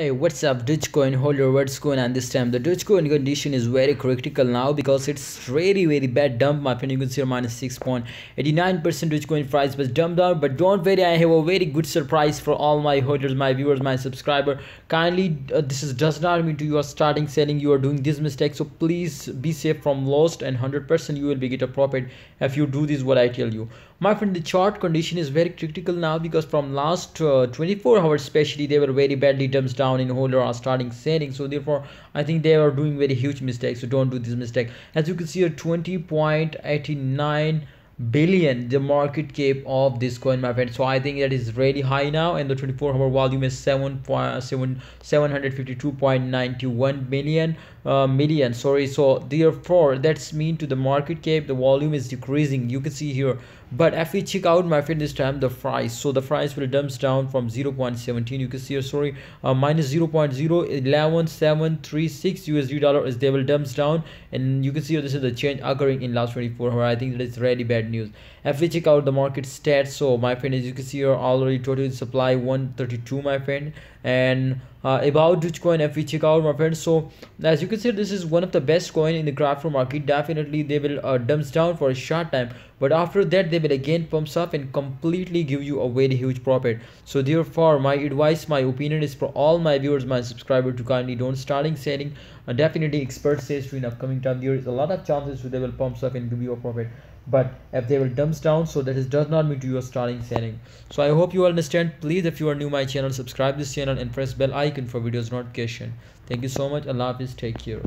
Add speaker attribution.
Speaker 1: Hey, what's up, Dogecoin holder? What's going on this time? The Dogecoin condition is very critical now because it's really, very bad dump. My friend, you can see minus 6.89% Dogecoin price was dumped down. But don't worry, I have a very good surprise for all my holders, my viewers, my subscriber. Kindly, uh, this is does not mean to you are starting selling. You are doing this mistake, so please be safe from lost and 100% you will be get a profit if you do this. What I tell you, my friend, the chart condition is very critical now because from last uh, 24 hours, especially, they were very badly dumped down down in holder are starting selling so therefore i think they are doing very huge mistakes. So don't do this mistake. As you can see here 20.89 billion the market cap of this coin my friend. So i think that is really high now and the 24 hour volume is 7 752.91 million uh, million. Sorry. So therefore that's mean to the market cap the volume is decreasing. You can see here. But if we check out my friend this time the price. So the price will dumps down from 0.17 you can see here sorry uh, minus 0.011736 usd dollar is they will dumps down. And you can see here this is the change occurring in last 24 hour. I think that is really bad news. If we check out the market stats. So my friend as you can see here already total supply 132 my friend. And uh, about Dogecoin if we check out my friends so as you can see this is one of the best coin in the crypto market. Definitely they will uh, dumps down for a short time. But after that they will again pumps up and completely give you a very huge profit. So therefore my advice my opinion is for all my viewers my subscribers to kindly don't starting selling. Uh, definitely expert says to in upcoming time there is a lot of chances they will pumps up and give you a profit but if they will dumps down so that is does not mean to you are starting setting so i hope you understand. Please if you are new my channel subscribe this channel and press bell icon for videos notification. Thank you so much. Allah hafiz take care